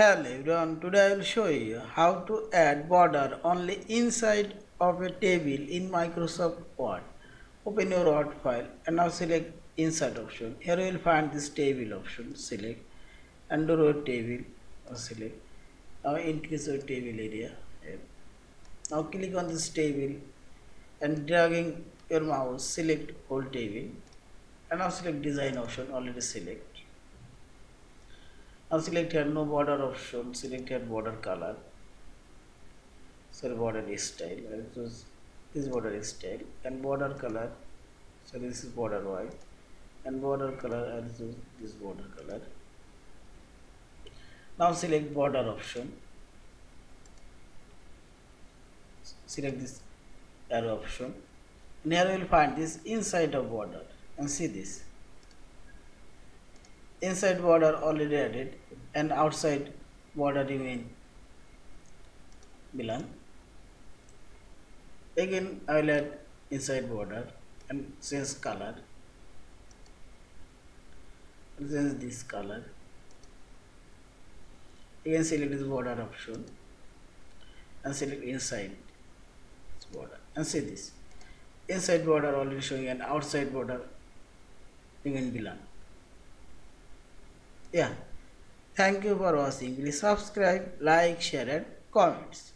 Hello everyone, today I will show you how to add border only inside of a table in Microsoft Word. Open your Word file and now select insert option. Here you will find this table option, select under your table or select. Now increase your table area. Now click on this table and dragging your mouse select whole table and now select design option already select now select here no border option select here border color. Sorry border style. I choose this border style. And border color. So this is border white and border color I choose this border color. Now select border option. Select this arrow option. And here you will find this inside of border. And see this inside border already added and outside border remain. Belong again I will add inside border and change color. Change this color. Again select this border option and select inside border and see this. Inside border already showing and outside border remain belong yeah. Thank you for watching. Please subscribe like share and comments